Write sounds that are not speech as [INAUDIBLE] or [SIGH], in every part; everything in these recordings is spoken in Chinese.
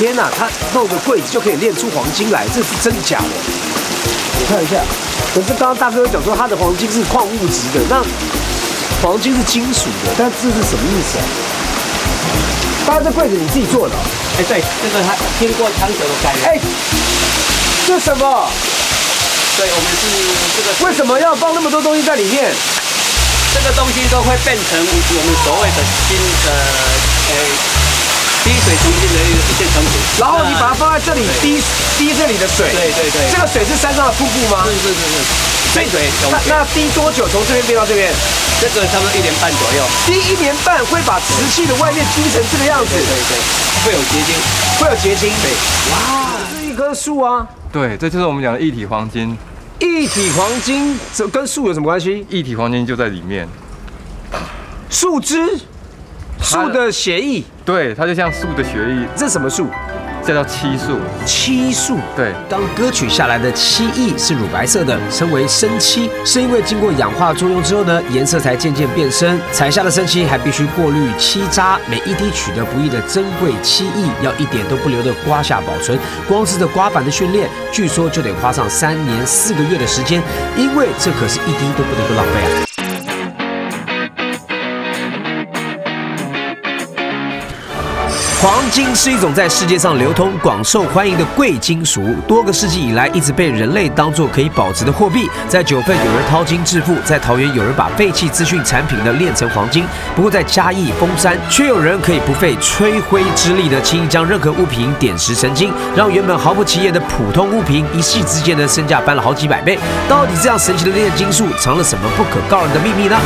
天哪，他弄个柜子就可以炼出黄金来，这是真的假的？我看一下。可是刚刚大哥讲说他的黄金是矿物质的，那黄金是金属的，但这是什么意思啊？当然，这柜子你自己做的？哎，对，这个还经过长久的改良。哎，这什么？对，我们是这个。为什么要放那么多东西在里面？这个东西都会变成我们所谓的新的，呃。滴水成金的一个一些成品，然后你把它放在这里滴滴这里的水，对对对，这个水是山上的瀑布吗？是是是是，水水。那那滴多久？从这边变到这边？这个差不多一年半左右。滴一年半会把瓷器的外面滴成这个样子？对对，会有结晶，会有结晶。对，哇，这是一棵树啊。对，这就是我们讲的一体黄金。一体黄金这跟树有什么关系？一体黄金就在里面，树枝。树的血液，对，它就像树的血液。这什么树？这叫漆树。漆树，对。当割取下来的漆液是乳白色的，称为生漆，是因为经过氧化作用之后呢，颜色才渐渐变深。采下的生漆还必须过滤漆渣，每一滴取得不易的珍贵漆液，要一点都不留的刮下保存。光是这刮板的训练，据说就得花上三年四个月的时间，因为这可是一滴都不能够浪费啊。黄金是一种在世界上流通、广受欢迎的贵金属，多个世纪以来一直被人类当作可以保值的货币。在九份有人淘金致富，在桃园有人把废弃资讯产品呢炼成黄金。不过在嘉义丰山，却有人可以不费吹灰之力的轻易将任何物品点石成金，让原本毫不起眼的普通物品一夕之间的身价翻了好几百倍。到底这样神奇的炼金术藏了什么不可告人的秘密呢？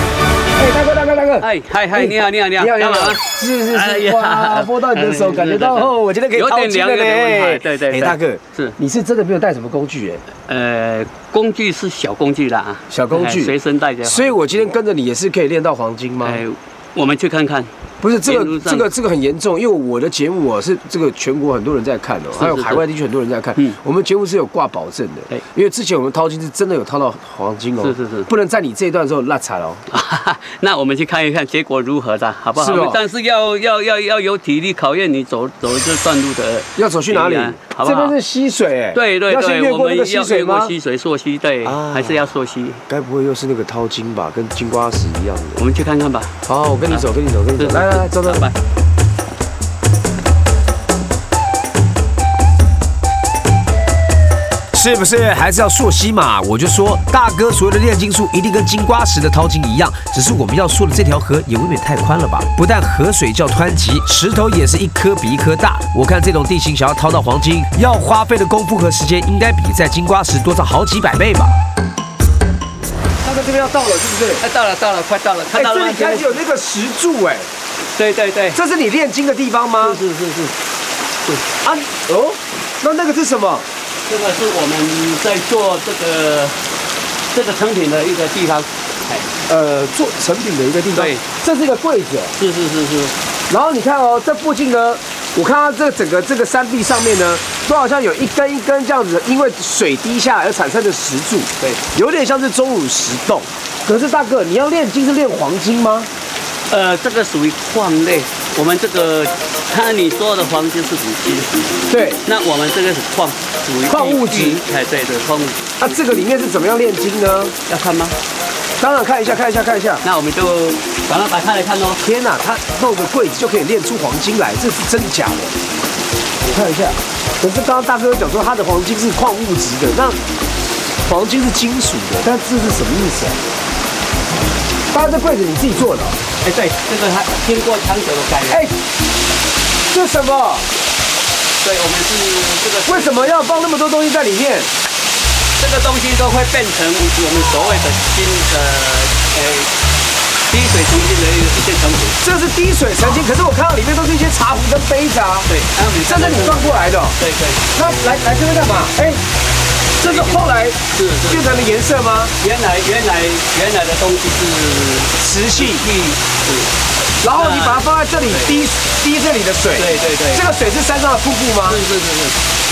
哎，大哥，大哎，嗨嗨，你好，你好，你好，你好，你好！是是是，哇，摸到你的手，感觉到哦，我今天可以掏金了嘞！对对，哎，大哥，是，你是真的没有带什么工具哎？呃，工具是小工具啦，小工具随身带着。所以我今天跟着你也是可以练到黄金吗？哎，我们去看看。不是这个，这个，这个很严重，因为我的节目啊是这个全国很多人在看哦，还有海外地区很多人在看。嗯，我们节目是有挂保证的，因为之前我们掏金是真的有掏到黄金哦。是是是，不能在你这一段的时候落彩哦。[LAUGHS] 那我们去看一看结果如何的，好不好？是但是要要要要有体力考验你走走这段路的。要走去哪里？好这边是溪水哎。对对对，我们要溪水吗？溪水溯溪，对，还是要溯溪。该不会又是那个掏金吧？跟金瓜石一样的。我们去看看吧。好，我跟你走，跟你走，跟你走。来来来，走走。拜。是不是还是要溯溪嘛？我就说，大哥所谓的炼金术一定跟金瓜石的淘金一样，只是我们要溯的这条河也未免太宽了吧？不但河水叫湍急，石头也是一颗比一颗大。我看这种地形想要掏到黄金，要花费的功夫和时间，应该比在金瓜石多上好几百倍吧？大哥这边要到了，是不是？哎，到了，到了，快到了，看到了。这里开始有那个石柱，哎，对对对，这是你炼金的地方吗？是是是是。啊哦，那那个是什么？这个是我们在做这个这个成品的一个地方，哎，呃，做成品的一个地方。对，这是一个柜子。是是是是。然后你看哦，这附近呢，我看到这整个这个山壁上面呢，都好像有一根一根这样子，因为水滴下而产生的石柱。对，有点像是钟乳石洞。可是大哥，你要炼金是炼黄金吗？呃，这个属于矿类，我们这个看你说的黄金是属于金属，对，那我们这个是矿，属于矿物质，哎，对对，矿物质。那这个里面是怎么样炼金呢？要看吗？当然看一下，看一下，看一下。那我们就把它打开来看哦。天哪，它弄个柜子就可以炼出黄金来，这是真的假的？我看一下。可是刚刚大哥讲说他的黄金是矿物质的，那黄金是金属的，但这是什么意思啊？当然，这柜子你自己做的。哎，对，这个它经过长久的改良。哎，这什么？对，我们是这个。为什么要放那么多东西在里面？这个东西都会变成我们所谓的新的，呃，滴水成金的一些成品。这是滴水成金，可是我看到里面都是一些茶壶跟杯子啊。对，这是你转过来的。对对。那来来这边干嘛？哎。这是后来是变成的颜色吗？原来原来原来的东西是瓷器，是然后你把它放在这里滴滴这里的水，对对对这个水是山上的瀑布吗？是是是是，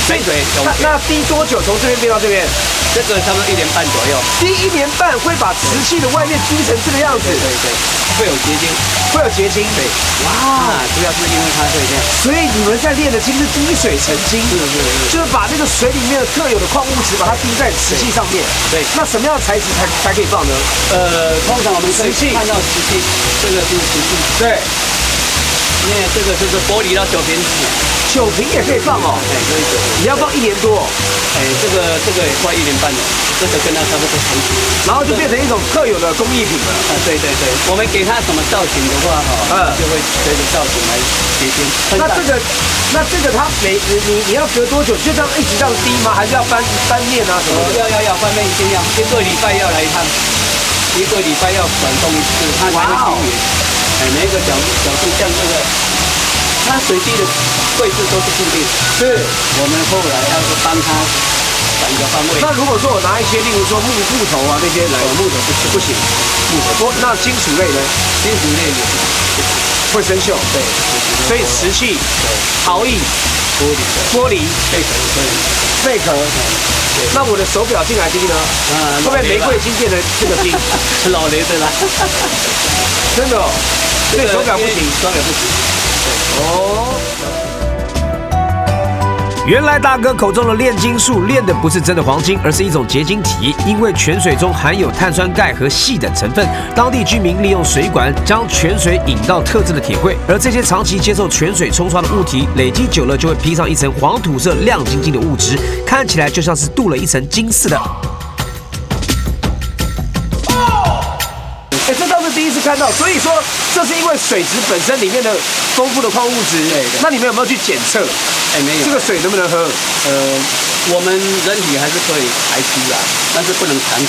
水水涌那那滴多久从这边变到这边？这个差不多一年半左右。滴一年半会把瓷器的外面滴成这个样子，对对，会有结晶。会有结晶。对，哇，啊，主要是因为它会这样。所以你们在练的金是滴水成金，是是是就是把那个水里面的特有的矿物质把它滴在瓷器上面。对那什么样的材质才才可以放呢？呃，通常我们看到瓷器，这个是瓷器，对，因为这个就是玻璃到酒瓶子，酒瓶也可以放哦，哎，可以酒瓶。你要放一年多，哎，这个这个也快一年半了，这个跟它差不多长期。然后就变成一种特有的工艺品了。啊，对对对，我们给它什么造型的话，嗯哈，就会随着造型来结晶。那这个，那这个它每你你你要隔多久？就这样一直这样滴吗？还是要翻翻面啊什么？要要要翻面一定要一个礼拜要来一趟，一个礼拜要转动一次，它均匀。哎，每一个角度角度像这个，它水滴的位置都是固定，是。我们后来要是帮它个方位。那如果说我拿一些，例如说木木头啊那些来，木头不行不行，木头。那金属类呢？金属类也是会生锈。对，所以瓷器、陶艺、玻璃玻璃、贝壳对。贝壳。那我的手表进来钉呢？啊会不会玫瑰金变成这个金？[LAUGHS] 老雷的啦，真的哦，所以手感不行。手感不行。哦。原来大哥口中的炼金术炼的不是真的黄金，而是一种结晶体，因为泉水中含有碳酸钙和硒等成分。当地居民利用水管将泉水引到特制的铁柜，而这些长期接受泉水冲刷的物体，累积久了就会披上一层黄土色、亮晶晶的物质，看起来就像是镀了一层金似的。看到，所以说这是因为水质本身里面的丰富的矿物质。对对那你们有没有去检测哎，没有这个水能不能喝？呃，我们人体还是可以排出来，但是不能长期。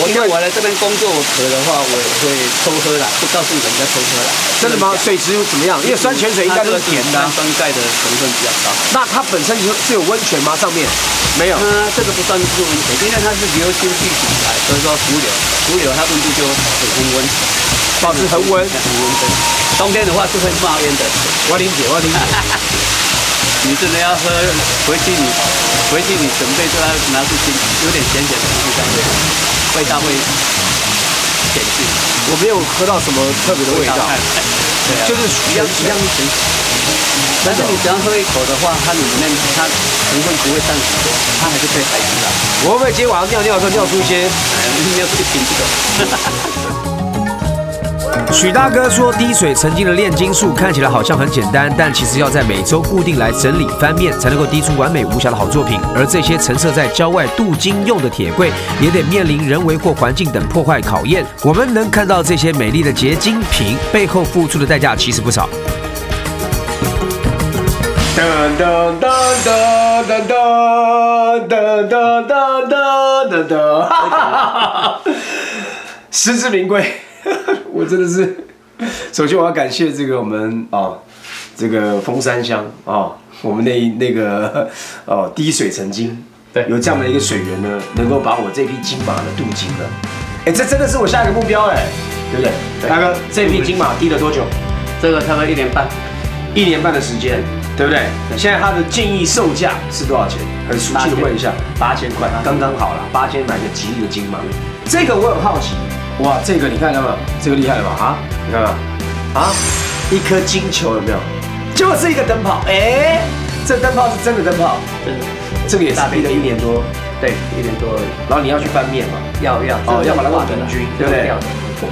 我因为像我来这边工作，我渴的话，我也会偷喝啦，不告诉人家偷喝啦。真的吗？水质怎么样？因为山泉水应该都是甜的啊、它这个是碳酸钙的成分比较高。那它本身是有温泉吗？上面没有。它这个不算是温泉，因为它是流星地底来，所以说浮流，浮流它温度就很恒温，保持恒温。很温的。冬天的话是会冒烟的。我理解，我理解。[LAUGHS] 你真的要喝，回去你回去你准备就要拿出去，有点咸咸的味道，味道会减去我没有喝到什么特别的味道，对啊，就是一样一样咸。但是你只要喝一口的话，它里面它成分不会散很多，它还是可以排出的。我会不会今天晚上尿尿的时候尿出一些？哎，你要去品这个。[LAUGHS] 许大哥说，滴水成金的炼金术看起来好像很简单，但其实要在每周固定来整理翻面，才能够滴出完美无瑕的好作品。而这些陈设在郊外镀金用的铁柜，也得面临人为或环境等破坏考验。我们能看到这些美丽的结晶品背后付出的代价其实不少。噔噔噔噔噔噔噔噔噔噔噔，哈哈哈！实至名归，[LAUGHS] 我真的是。首先我要感谢这个我们啊，这个峰山乡啊，我们那那个哦滴水成金，对有这样的一个水源呢，能够把我这匹金马呢镀金了。哎，这真的是我下一个目标哎，对不对？大哥，这匹金马滴了多久？这个差不多一年半，一年半的时间，对不对？现在它的建议售价是多少钱？很熟悉的问一下，八千块，刚刚好了，八千买个吉利的金马。这个我很好奇，哇，这个你看到没有？这个厉害了吧？啊，你看到啊，一颗金球有没有？就是一个灯泡，哎，这灯泡是真的灯泡，真的，这个也是滴了一年多，对，一年多而已。然后你要去翻面嘛，要要哦要把它弄画的啦平均对不对这个掉的，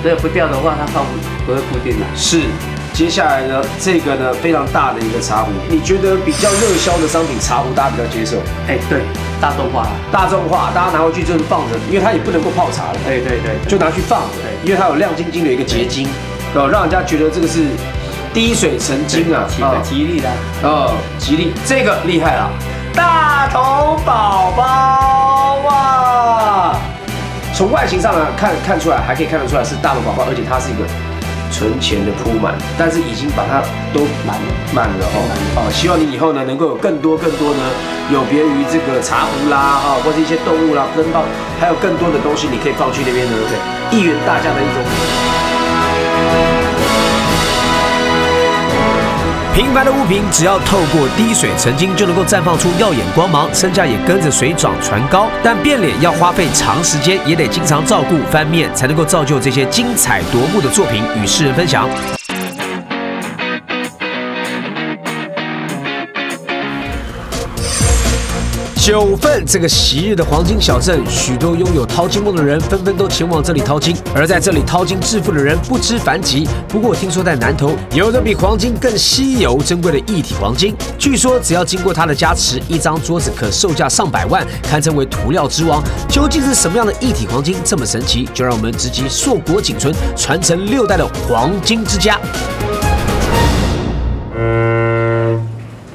这个不掉的话，它放不不会固定的。是。接下来呢，这个呢非常大的一个茶壶，你觉得比较热销的商品茶壶，大家比较接受？哎，对，大众化。大众化，大家拿回去就是放着，因为它也不能够泡茶了，对对对，就拿去放着，因为它有亮晶晶的一个结晶，哦，让人家觉得这个是滴水成金啊，吉啊吉利的。哦，吉利，这个厉害了，大头宝宝哇！从外形上呢看看出来，还可以看得出来是大头宝宝，而且它是一个存钱的铺满，但是已经把它都满了满了哦。哦，希望你以后呢能够有更多更多呢有别于这个茶壶啦啊，或者一些动物啦、跟到，还有更多的东西你可以放去那边呢，对，一圆大家的一种。平凡的物品只要透过滴水成金，就能够绽放出耀眼光芒，身价也跟着水涨船高。但变脸要花费长时间，也得经常照顾翻面，才能够造就这些精彩夺目的作品与世人分享。九份这个昔日的黄金小镇，许多拥有淘金梦的人纷纷都前往这里淘金。而在这里淘金致富的人不知凡几。不过听说在南头有着比黄金更稀有珍贵的一体黄金，据说只要经过它的加持，一张桌子可售价上百万，堪称为涂料之王。究竟是什么样的一体黄金这么神奇？就让我们直击硕果仅存、传承六代的黄金之家。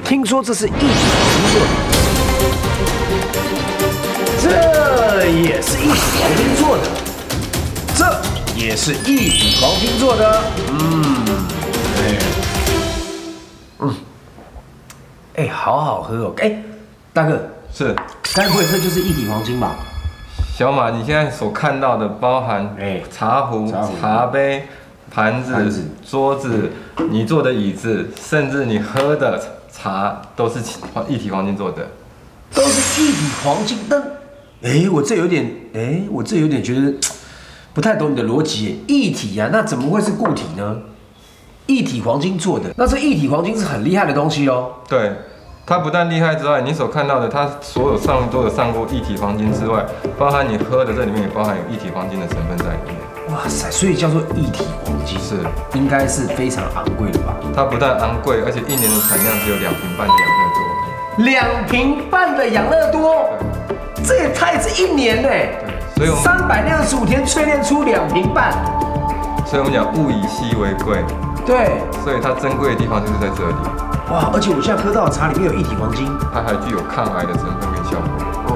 听说这是一体黄金做的。黄金做的，这也是一体黄金做的。嗯，哎，嗯，哎，好好喝哦。哎，大哥，是，该不会这就是一体黄金吧？小马，你现在所看到的，包含哎茶壶、茶杯、盘子、桌子，你坐的椅子，甚至你喝的茶，都是一体黄金做的，都是一体黄金灯。哎，我这有点，哎，我这有点觉得 [TSK] 不太懂你的逻辑。一体呀，那怎么会是固体呢？一体黄金做的，那这一体黄金是很厉害的东西哦。对，它不但厉害之外，你所看到的，它所有上都有上过一体黄金之外，包含你喝的这里面也包含有一体黄金的成分在里面。哇塞，所以叫做一体黄金是，应该是非常昂贵的吧？它不但昂贵，而且一年的产量只有两瓶半的养乐多。两瓶半的养乐多。这也太是一年呢，所以三百六十五天淬炼出两瓶半，所以我们讲物以稀为贵，对，所以它珍贵的地方就是在这里。哇，而且我现在喝到的茶里面有一体黄金，它还具有抗癌的成分跟效果。哦，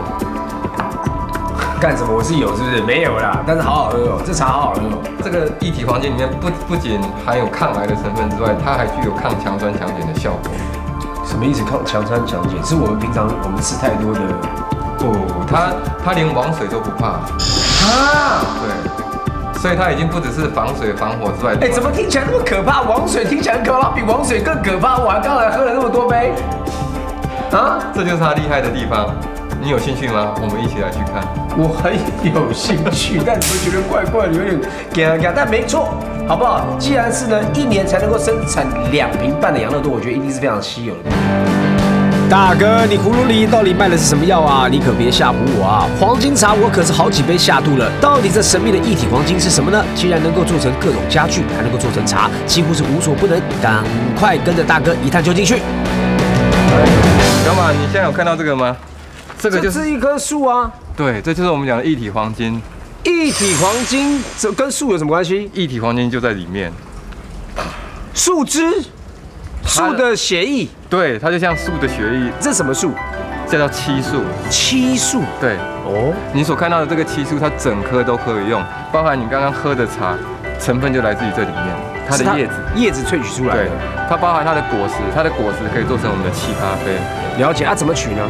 干什么？我是有是不是？没有啦，但是好好喝哦，这茶好好喝哦。这个一体黄金里面不不仅含有抗癌的成分之外，它还具有抗强酸强碱的效果。什么意思？抗强酸强碱？是我们平常我们吃太多的。不，他他连王水都不怕啊！对，所以它已经不只是防水防火之外，哎，怎么听起来那么可怕？王水听起来可怕，比王水更可怕。我还刚才喝了那么多杯，啊，这就是它厉害的地方。你有兴趣吗？我们一起来去看。我很有兴趣，但怎么觉得怪怪的，有点尴尬。但没错，好不好？既然是呢，一年才能够生产两瓶半的羊乐多，我觉得一定是非常稀有的。大哥，你葫芦里到底卖的是什么药啊？你可别吓唬我啊！黄金茶我可是好几杯下肚了。到底这神秘的一体黄金是什么呢？既然能够做成各种家具，还能够做成茶，几乎是无所不能。赶快跟着大哥一探究竟去。小马，你现在有看到这个吗？这个就是一棵树啊。对，这就是我们讲的一体黄金。一体黄金这跟树有什么关系？一体黄金就在里面。树枝。树的血液，对，它就像树的血液。这什么树？这叫漆树。漆树，对。哦，你所看到的这个漆树，它整棵都可以用，包含你刚刚喝的茶，成分就来自于这里面，它的叶子，叶子萃取出来的。它包含它的果实，它的果实可以做成我们的沏咖啡。了解，啊，怎么取呢？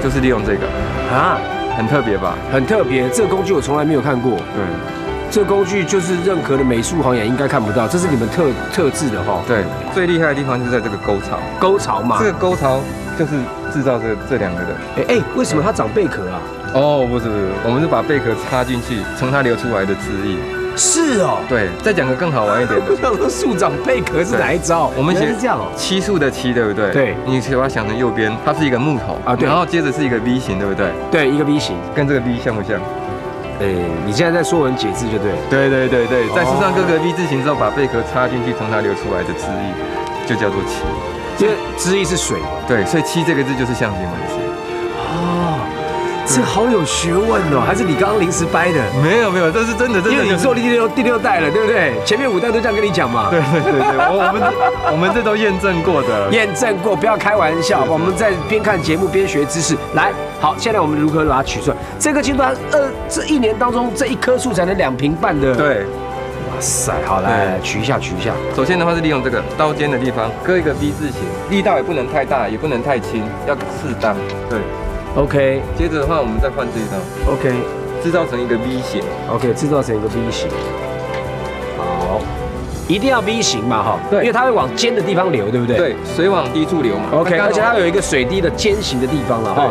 就是利用这个。啊，很特别吧？很特别，这个工具我从来没有看过。对。这工具就是任何的美术行业应该看不到，这是你们特特制的哈。对，最厉害的地方就是在这个沟槽。沟槽嘛，这个沟槽就是制造这这两个的。哎哎，为什么它长贝壳啊？哦，不是不是，我们是把贝壳插进去，从它流出来的汁液。是哦。对，再讲个更好玩一点的。[LAUGHS] 我想说树长贝壳是哪一招？我们写是这样，哦，七树的七，对不对？对。你把它想成右边，它是一个木头啊，对。然后接着是一个 V 型，对不对？对，一个 V 型，跟这个 V 像不像？哎，你现在在说文解字就对。对对对对，在书上各个 V 字形之后，把贝壳插进去，从它流出来的汁液就叫做漆。这汁液是水。对，所以漆这个字就是象形文字。哦这好有学问哦，还是你刚刚临时掰的？没有没有，这是真的，真的。因为你做第六第六代了，对不对？前面五代都这样跟你讲嘛。对对对对，我们 [LAUGHS] 我们这都验证过的。验证过，不要开玩笑。我们在边看节目边学知识。来，好，现在我们如何把它取出来？这个阶段，呃，这一年当中，这一棵树才能两瓶半的。对。哇塞，好来取一下，取一下。首先的话是利用这个刀尖的地方割一个 V 字形，力道也不能太大，也不能太轻，要适当。对。OK，接着的话，我们再换这一刀。OK，制造成一个 V 型。OK，制造成一个 V 型。好，一定要 V 型嘛哈，对，因为它会往尖的地方流，对不对？对，水往低处流嘛。OK，而且它有一个水滴的尖形的地方了哈。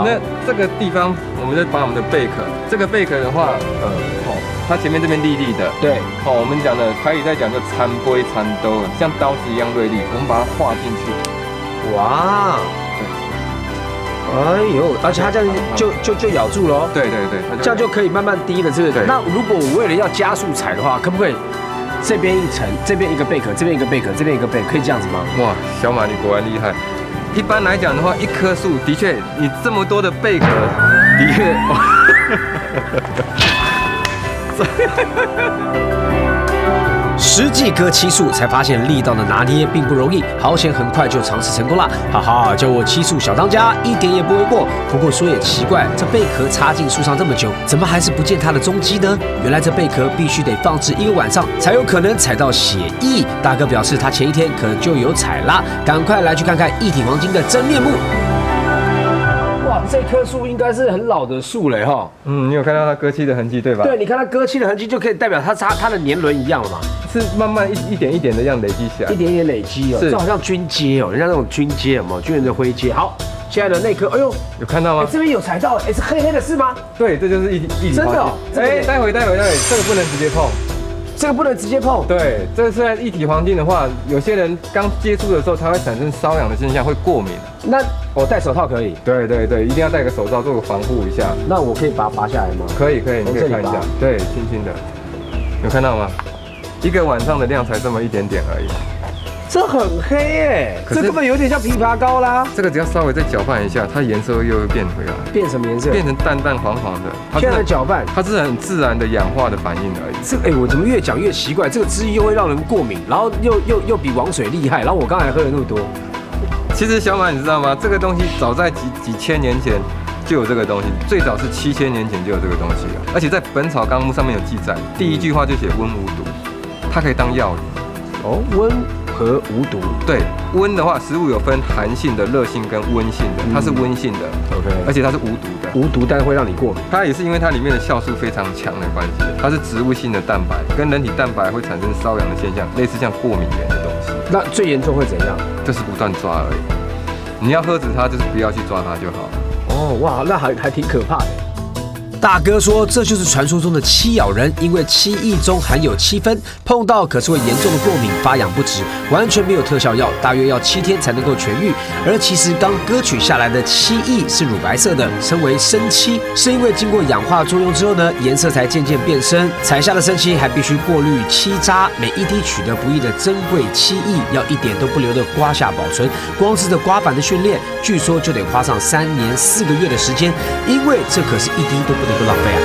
那这个地方，我们就把我们的贝壳，这个贝壳的话，呃，哦，它前面这边立立的，对，好，我们讲的可以再讲个餐杯、餐兜，像刀子一样锐利，我们把它划进去。哇，对，哎呦，而且它这样就就就咬住了，对对对，这样就可以慢慢滴了，是不是？那如果我为了要加速踩的话，可不可以这边一层，这边一个贝壳，这边一个贝壳，这边一个贝，可以这样子吗？哇，小马你果然厉害。一般来讲的话，一棵树的确，你这么多的贝壳，的确。[LAUGHS] 实际割七树才发现力道的拿捏并不容易，好险很快就尝试成功了，哈哈，叫我七树小当家一点也不为过。不过说也奇怪，这贝壳插进树上这么久，怎么还是不见它的踪迹呢？原来这贝壳必须得放置一个晚上才有可能采到血液。大哥表示他前一天可能就有采啦，赶快来去看看一体黄金的真面目。这棵树应该是很老的树了哈。嗯，你有看到它割漆的痕迹对吧？对，你看它割漆的痕迹就可以代表它它它的年轮一样了嘛。是慢慢一一点一点的这样累积起来，一点一点累积哦。这好像军阶哦，人家那种军阶有没有？军人的灰阶。好，现在的那棵，哎呦，有看到吗？这边有踩到，哎，是黑黑的是吗？对，这就是一一真的。哎，待会待会待会，这个不能直接碰。这个不能直接碰。对，这个是一体黄金的话，有些人刚接触的时候，它会产生瘙痒的现象，会过敏。那我戴手套可以？对对对，一定要戴个手套做个防护一下。那我可以把它拔下来吗？可以可以，你可以看一下。对，轻轻的，有看到吗？一个晚上的量才这么一点点而已。这很黑哎，这根本有点像枇杷膏啦。这个只要稍微再搅拌一下，它颜色又会变回来。变什么颜色？变成淡淡黄黄的。它现在搅拌，它是很自然的氧化的反应而已。这哎，我怎么越讲越奇怪？这个汁又会让人过敏，然后又又又比王水厉害，然后我刚才喝了那么多。其实小马你知道吗？这个东西早在几几千年前就有这个东西，最早是七千年前就有这个东西了。而且在《本草纲目》上面有记载，第一句话就写温无毒，它可以当药理。哦，温。和无毒，对温的话，食物有分寒性的、热性跟温性的，它是温性的，OK，而且它是无毒的，无毒但是会让你过敏，它也是因为它里面的酵素非常强的关系，它是植物性的蛋白，跟人体蛋白会产生瘙痒的现象，类似像过敏原的东西。那最严重会怎样？就是不断抓而已，你要喝止它，就是不要去抓它就好。哦，哇，那还还挺可怕的。大哥说，这就是传说中的七咬人，因为七液中含有七分，碰到可是会严重的过敏、发痒不止，完全没有特效药，大约要七天才能够痊愈。而其实刚割取下来的漆液是乳白色的，称为生漆，是因为经过氧化作用之后呢，颜色才渐渐变深。采下的生漆还必须过滤漆渣，每一滴取得不易的珍贵漆液，要一点都不留的刮下保存。光是这刮板的训练，据说就得花上三年四个月的时间，因为这可是一滴都不能。不浪费啊！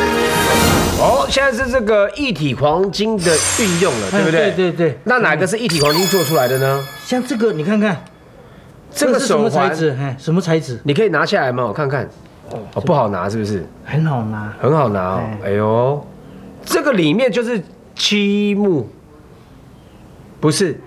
哦，现在是这个一体黄金的运用了，对不对？对对对。那哪个是一体黄金做出来的呢？像这个，你看看，这个手环，哎，什么材质？你可以拿下来吗？我看看。哦，不好拿，是不是？很好拿，很好拿哦。哎呦，这个里面就是漆木，不是。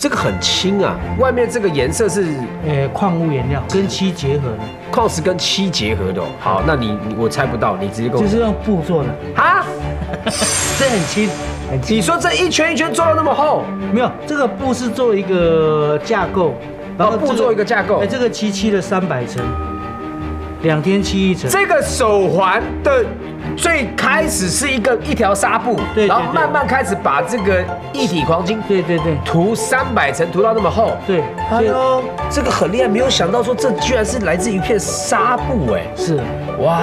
这个很轻啊，外面这个颜色是呃矿物原料，跟漆结合的，矿石跟漆结合的。好，那你你我猜不到，你直接跟我。就是用布做的啊，[LAUGHS] 这很轻，很轻。你说这一圈一圈做的那么厚？没有，这个布是做一个架构，然后布做一个架构。哎，这个漆漆了三百层，两天漆一层。这个手环的。最开始是一个一条纱布，对，然后慢慢开始把这个一体黄金，对对对，涂三百层，涂到那么厚，对，哎呦，这个很厉害，没有想到说这居然是来自一片纱布，哎，是，哇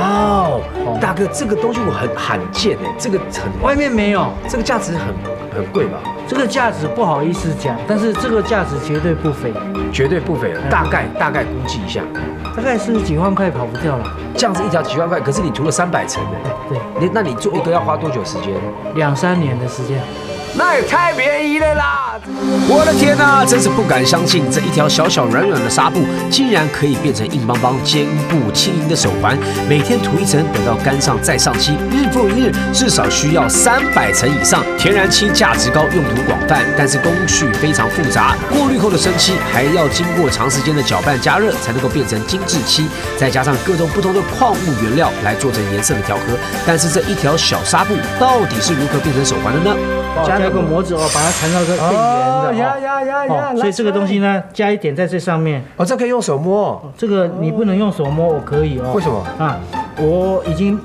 哦，大哥，这个东西我很罕见哎，这个很外面没有，这个价值很很贵吧？这个价值不好意思讲，但是这个价值绝对不菲，绝对不菲，大概大概估计一下。大概是几万块跑不掉了，这样子一条几万块，可是你涂了三百层的，对，你那你做一个要花多久时间？两三年的时间。那也太便宜了啦！我的天哪，真是不敢相信，这一条小小软软的纱布，竟然可以变成硬邦邦、坚固轻盈的手环。每天涂一层，等到干上再上漆，日复一日，至少需要三百层以上。天然漆价值高，用途广泛，但是工序非常复杂。过滤后的生漆还要经过长时间的搅拌加热，才能够变成精致漆。再加上各种不同的矿物原料来做成颜色的调和。但是这一条小纱布到底是如何变成手环的呢？加了个模子哦，把它缠到个变圆的呀呀呀呀！所以这个东西呢，加一点在这上面。哦，这可以用手摸。这个你不能用手摸，我可以哦。为什么啊？我已经。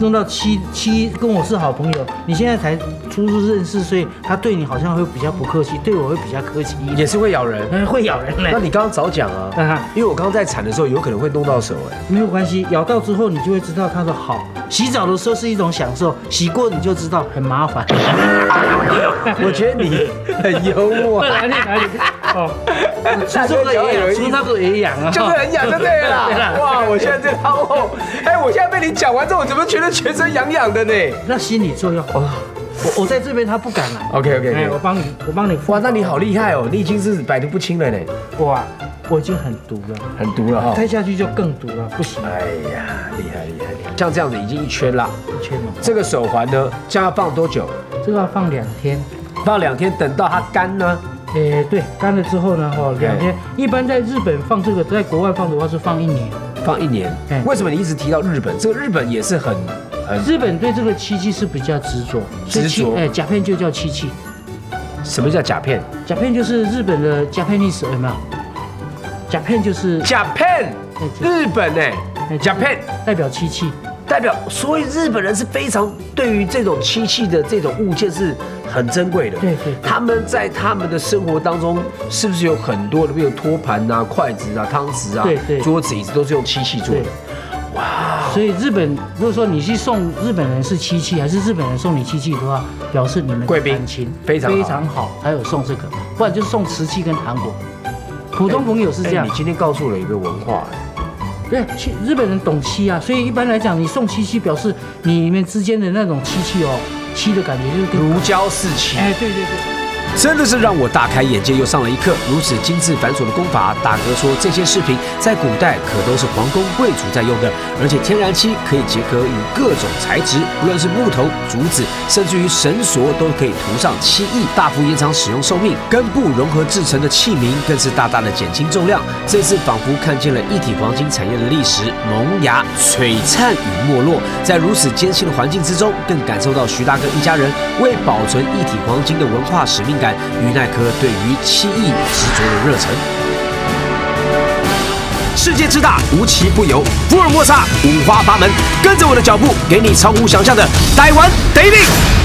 弄到七七跟我是好朋友，你现在才初初认识，所以他对你好像会比较不客气，对我会比较客气，也是会咬人，嗯，[LAUGHS] 会咬人嘞。那你刚刚早讲啊，因为我刚刚在铲的时候有可能会弄到手哎，没有关系，咬到之后你就会知道它的好。洗澡的时候是一种享受，洗过你就知道很麻烦。[LAUGHS] 我觉得你很幽默，哪里哪里？哦，[LAUGHS] 吃这个也养，吃那个也痒啊，就是很痒就对了。哇，我现在这套哦，哎，我现在被你讲完之后，我怎么觉得全身痒痒的呢？那心理作用哦。我我在这边他不敢了。OK OK，我帮你，我帮你。哇，那你好厉害哦，你已经是百毒不侵了呢。哇。我已经很毒了，很毒了哈，再下去就更毒了，不行。哎呀，厉害厉害厉害！像这样子已经一圈了，一圈了。这个手环呢，将要放多久？这个要放两天，放两天，等到它干呢？诶，对，干了之后呢，哈，两天。一般在日本放这个，在国外放的话是放一年，放一年。为什么你一直提到日本？这个日本也是很很，日本对这个漆器是比较执着，执着。哎，甲片就叫漆器。什么叫甲片？甲片就是日本的甲片历史，有没有？甲片就是甲片，日本哎，甲片代表漆器，代表，所以日本人是非常对于这种漆器的这种物件是很珍贵的。对对，他们在他们的生活当中，是不是有很多的，比如托盘啊、筷子啊、汤匙啊、对对，桌子椅子都是用漆器做的。哇，所以日本如果说你去送日本人是漆器，还是日本人送你漆器的话，表示你们贵宾感情非常非常好，还有送这个，不然就是送瓷器跟糖果。普通朋友是这样。你今天告诉了一个文化，对，日本人懂漆啊，所以一般来讲，你送漆器表示你们之间的那种漆器哦，漆的感觉就是如胶似漆。哎，对对对。真的是让我大开眼界，又上了一课。如此精致繁琐的功法，大哥说这些饰品在古代可都是皇宫贵族在用的，而且天然漆可以结合于各种材质，不论是木头、竹子，甚至于绳索都可以涂上漆艺，大幅延长使用寿命。根部融合制成的器皿更是大大的减轻重量。这次仿佛看见了一体黄金产业的历史萌芽、璀璨与没落。在如此艰辛的环境之中，更感受到徐大哥一家人为保存一体黄金的文化使命。感与奈科对于七亿执着的热忱。世界之大，无奇不有，福尔摩沙五花八门，跟着我的脚步，给你超乎想象的台湾 David。